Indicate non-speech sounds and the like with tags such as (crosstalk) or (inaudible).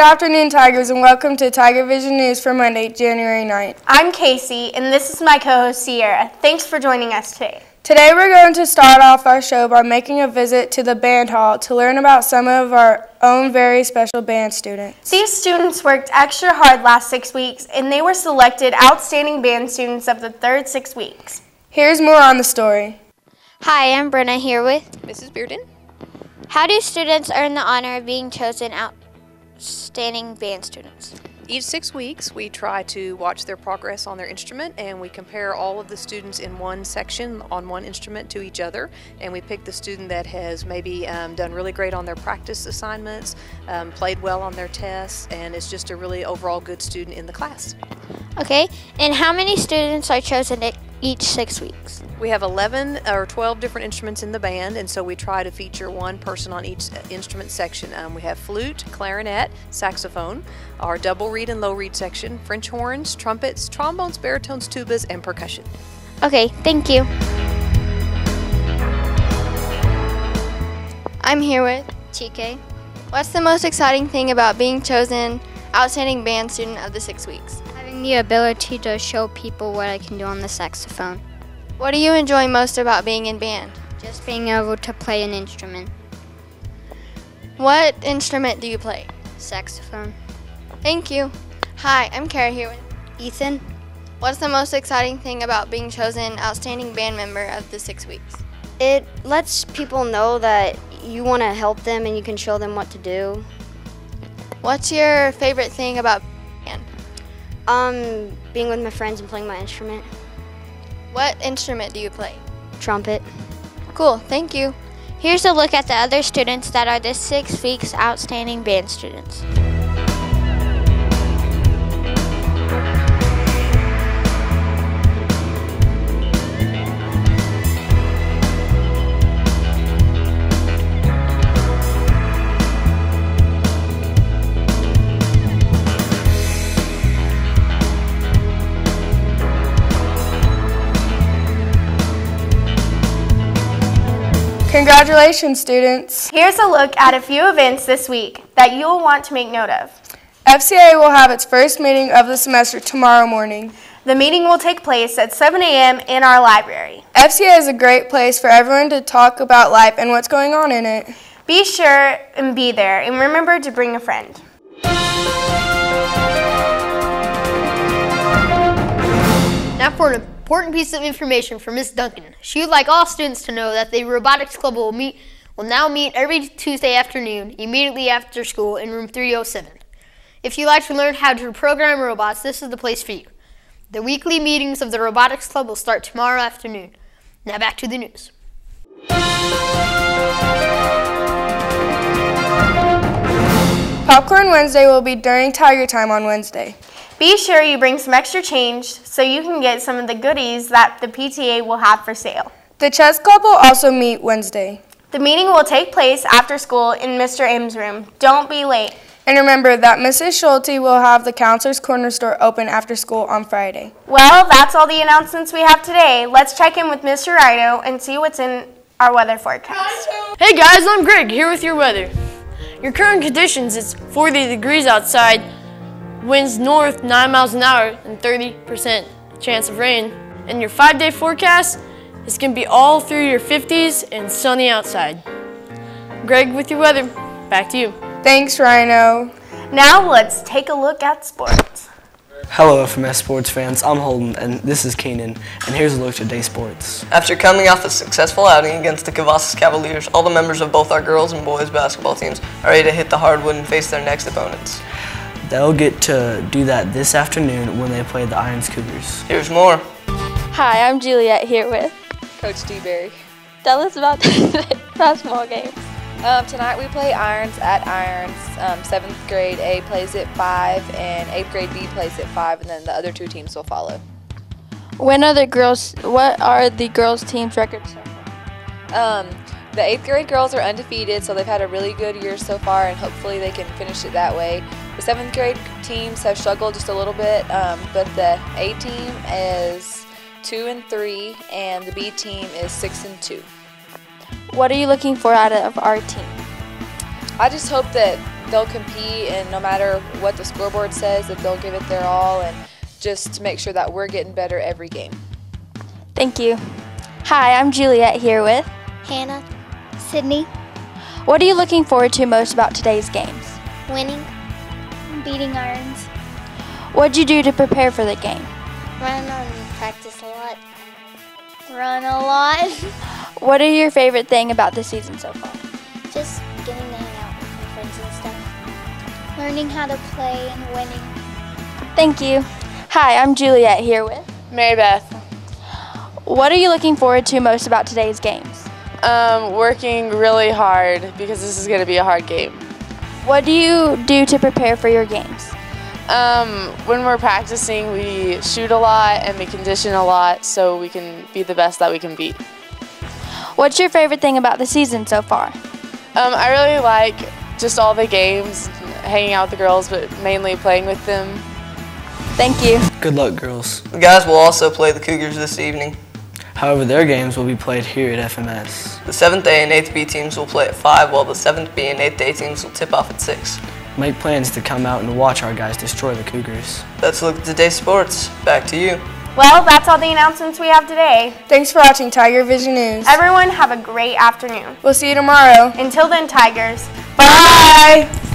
Good afternoon, Tigers, and welcome to Tiger Vision News for Monday, January 9th. I'm Casey, and this is my co-host Sierra. Thanks for joining us today. Today we're going to start off our show by making a visit to the band hall to learn about some of our own very special band students. These students worked extra hard last six weeks, and they were selected outstanding band students of the third six weeks. Here's more on the story. Hi, I'm Brenna here with Mrs. Bearden. How do students earn the honor of being chosen outstanding band students? Each six weeks, we try to watch their progress on their instrument and we compare all of the students in one section on one instrument to each other. And we pick the student that has maybe um, done really great on their practice assignments, um, played well on their tests, and is just a really overall good student in the class. Okay, and how many students are chosen each six weeks? We have 11 or 12 different instruments in the band, and so we try to feature one person on each instrument section. Um, we have flute, clarinet, saxophone, our double reed and low reed section, French horns, trumpets, trombones, baritones, tubas, and percussion. Okay, thank you. I'm here with TK. What's the most exciting thing about being chosen outstanding band student of the six weeks? The ability to show people what I can do on the saxophone. What do you enjoy most about being in band? Just being able to play an instrument. What instrument do you play? Saxophone. Thank you. Hi, I'm Kara here with Ethan. What's the most exciting thing about being chosen outstanding band member of the six weeks? It lets people know that you want to help them and you can show them what to do. What's your favorite thing about? Um, being with my friends and playing my instrument. What instrument do you play? Trumpet. Cool, thank you. Here's a look at the other students that are the six weeks outstanding band students. Congratulations, students. Here's a look at a few events this week that you will want to make note of. FCA will have its first meeting of the semester tomorrow morning. The meeting will take place at 7 a.m. in our library. FCA is a great place for everyone to talk about life and what's going on in it. Be sure and be there, and remember to bring a friend. Now for an important piece of information for Ms. Duncan. She would like all students to know that the Robotics Club will meet will now meet every Tuesday afternoon immediately after school in room 307. If you'd like to learn how to program robots, this is the place for you. The weekly meetings of the Robotics Club will start tomorrow afternoon. Now back to the news. Popcorn Wednesday will be during Tiger Time on Wednesday. Be sure you bring some extra change so you can get some of the goodies that the PTA will have for sale. The chess club will also meet Wednesday. The meeting will take place after school in Mr. M's room. Don't be late. And remember that Mrs. Schulte will have the Counselor's Corner store open after school on Friday. Well, that's all the announcements we have today. Let's check in with Mr. Rhino and see what's in our weather forecast. Hey guys, I'm Greg here with your weather. Your current conditions is 40 degrees outside, winds north 9 miles an hour and 30% chance of rain. And your five day forecast is going to be all through your 50s and sunny outside. Greg with your weather, back to you. Thanks, Rhino. Now let's take a look at sports. Hello FMS sports fans, I'm Holden and this is Keenan and here's a look at day sports. After coming off a successful outing against the Cavazos Cavaliers, all the members of both our girls and boys basketball teams are ready to hit the hardwood and face their next opponents. They'll get to do that this afternoon when they play the Irons Cougars. Here's more. Hi, I'm Juliet here with Coach D-Berry. Tell us about the (laughs) basketball games. Um, tonight we play Irons at Irons. Um, seventh grade A plays at 5 and eighth grade B plays at 5 and then the other two teams will follow. When are the girls, what are the girls team's records so far? Um, the eighth grade girls are undefeated, so they've had a really good year so far, and hopefully they can finish it that way. The seventh grade teams have struggled just a little bit, um, but the A team is two and three, and the B team is six and two. What are you looking for out of our team? I just hope that they'll compete and no matter what the scoreboard says that they'll give it their all and just make sure that we're getting better every game. Thank you. Hi, I'm Juliet here with Hannah, Sydney, What are you looking forward to most about today's games? winning, beating irons, What'd you do to prepare for the game? run and practice a lot, run a lot. (laughs) What are your favorite thing about the season so far? Just getting to hang out with my friends and stuff. Learning how to play and winning. Thank you. Hi, I'm Juliet here with Mary Beth. What are you looking forward to most about today's games? Um, working really hard because this is going to be a hard game. What do you do to prepare for your games? Um, when we're practicing, we shoot a lot and we condition a lot so we can be the best that we can be. What's your favorite thing about the season so far? Um, I really like just all the games, hanging out with the girls, but mainly playing with them. Thank you. Good luck, girls. The guys will also play the Cougars this evening. However, their games will be played here at FMS. The 7th A and 8th B teams will play at 5, while the 7th B and 8th A teams will tip off at 6. Make plans to come out and watch our guys destroy the Cougars. That's a look at today's sports. Back to you. Well, that's all the announcements we have today. Thanks for watching Tiger Vision News. Everyone have a great afternoon. We'll see you tomorrow. Until then, Tigers. Bye.